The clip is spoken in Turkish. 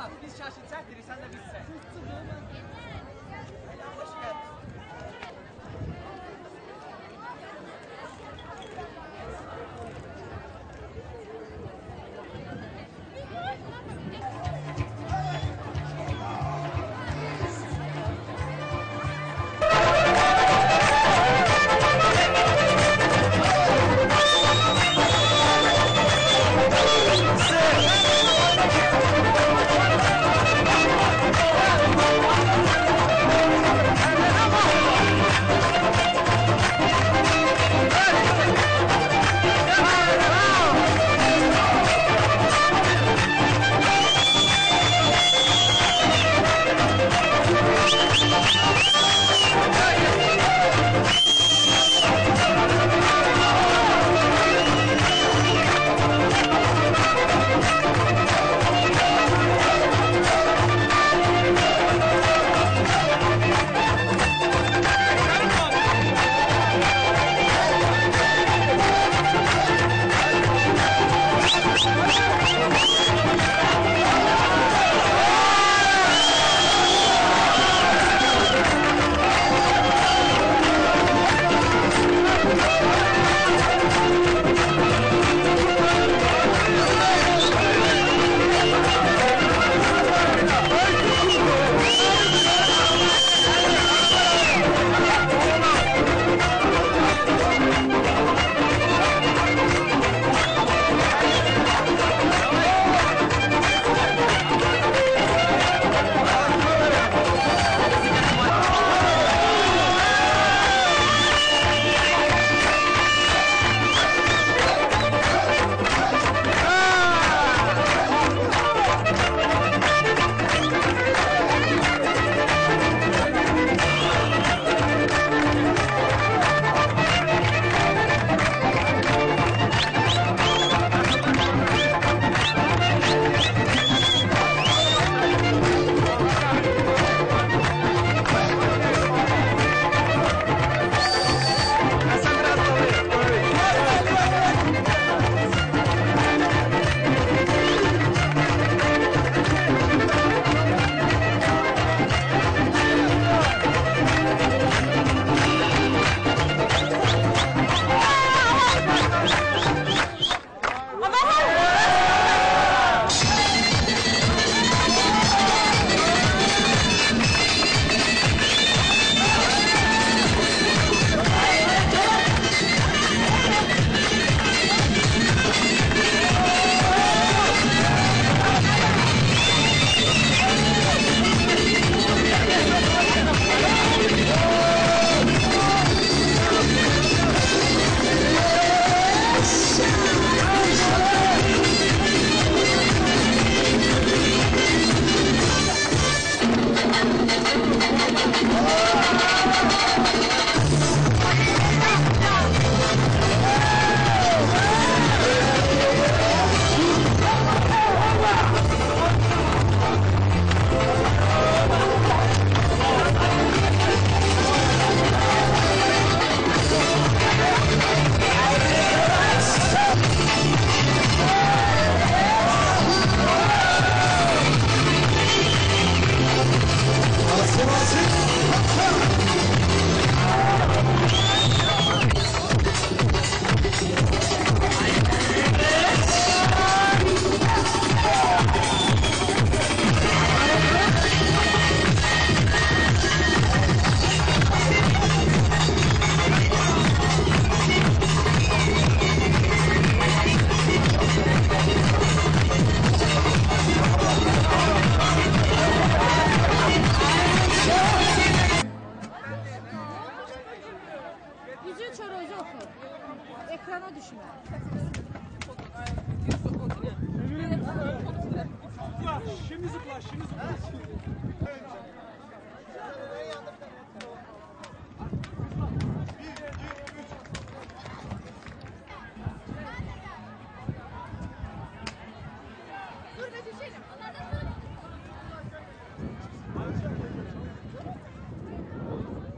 Tamam biz şaşırtsak diri sen de bitsen. Hoş geldin. Thank you.